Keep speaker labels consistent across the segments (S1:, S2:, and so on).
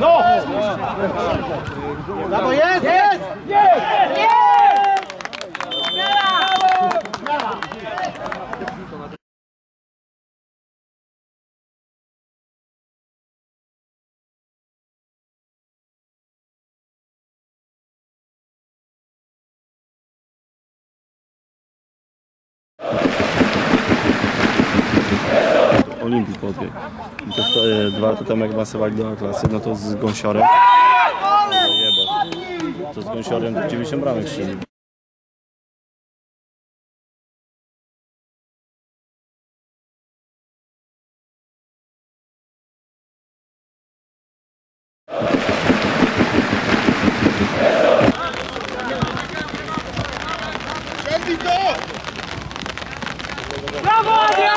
S1: No! No bo jest! Jest!
S2: Jest! Olimpii Polskiej. I to, e, dwa lata temu jak masowali do klasy, no to z gąsiorem. To z gąsiorem 90 bramek strzelił. Let go! Brawo, Adrian!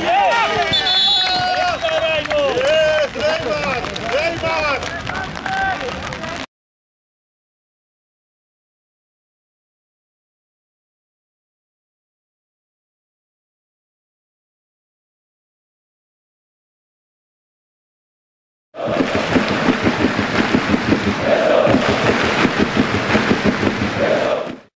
S2: Yeah!